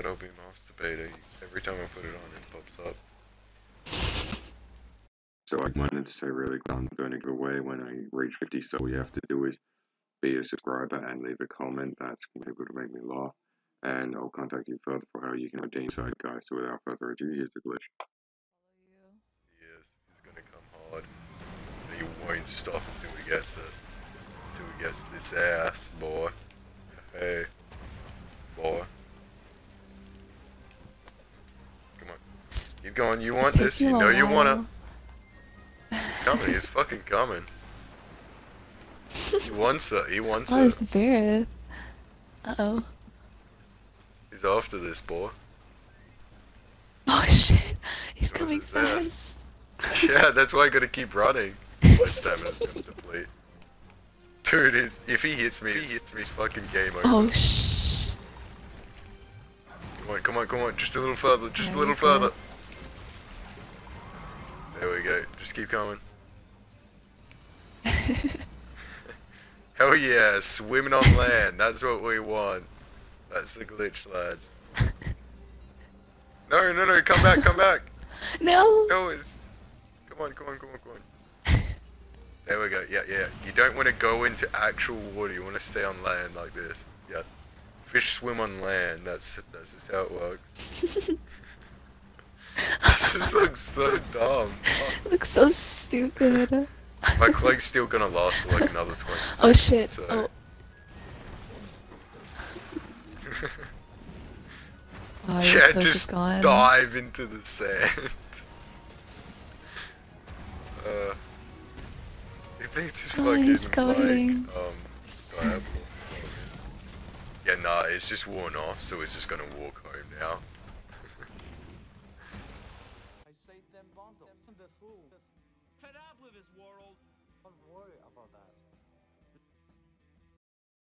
That'll be master beta. Every time I put it on, it pops up. So I wanted to say really quick, I'm going to give away when I reach 50. So all you have to do is be a subscriber and leave a comment. That's able to make me laugh. And I'll contact you further for how you can redeem side, guys. So without further ado, here's the glitch. He is. He's gonna come hard. He won't stop until he gets it. Until he gets this ass, boy. Going. You want this. You know you want it. Coming. He's fucking coming. He wants it. He wants Oh, it. it's the bear. Uh oh. He's after this, boy. Oh shit. He's was coming fast. Yeah, that's why I gotta keep running. My stamina's gonna deplete. Dude, it's, if he hits me, he hits me, fucking game over. Oh shh. Come on, come on, come on, just a little further, just a little further. Go, just keep going. Hell yeah, swimming on land, that's what we want. That's the glitch, lads. No, no, no, come back, come back. No. No, it's. Come on, come on, come on, come on. There we go. Yeah, yeah. You don't want to go into actual water. You want to stay on land like this. Yeah. Fish swim on land. That's that's just how it works. this just looks so dumb. Looks so stupid. My cloak's still gonna last for like another 20 seconds. Oh shit. So. Oh. Oh, yeah, just gone. dive into the sand. uh, think it's Oh, fucking he's going. like um, Diablos or something. Yeah, nah, it's just worn off, so it's just gonna walk home now. He's a buffoon. Fed up with his world. Don't worry about that.